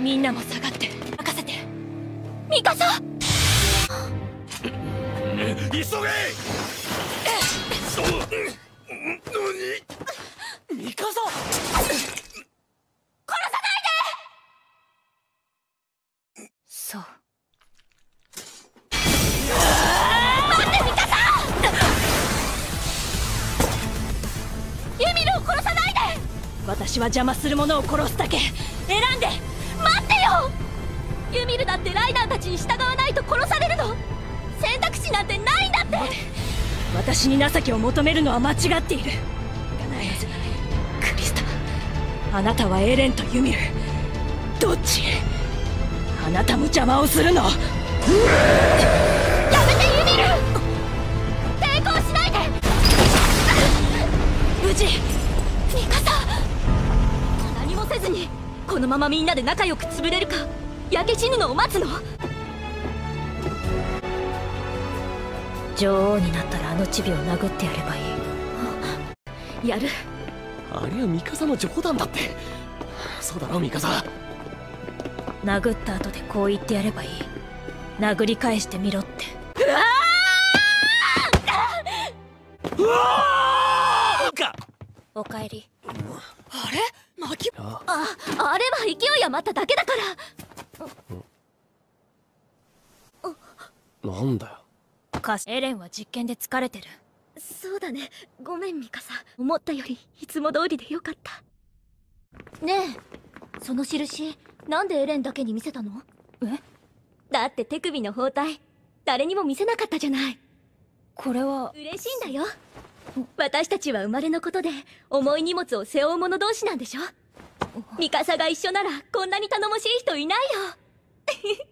皆も下がって任せて。ミカサ。急げ。そう。何？ミカサ。そう私は邪魔する者を殺すだけ。選んで待ってよ！ユミルだってライダーたちに従わないと殺されるの！選択肢なんてないんだって！私に情けを求めるのは間違っている。必ずクリスタあなたはエレンとユミル。どっちあなたも邪魔をするの！やめてユミル！抵抗しないで！無事ずにこのままみんなで仲良く潰れるか焼け死ぬのを待つの？女王になったらあのチビを殴ってやればいい。やる。ありゃミカサの冗談だって。そうだろミカサ殴った後でこう言ってやればいい。殴り返してみろって。かおかえり。あれ？巻きあ。ああれは勢い余っただけだから。なんだよ。かエレンは実験で疲れてる。そうだね。ごめんミカサ。思ったよりいつも通りでよかった。ねえ。その印なんでエレンだけに見せたの？え？だって手首の包帯誰にも見せなかったじゃない。これは。嬉しいんだよ私たちは生まれのことで重い荷物を背負う者同士なんでしょ？ミカサが一緒ならこんなに頼もしい人いないよ。